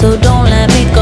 so don't let me go.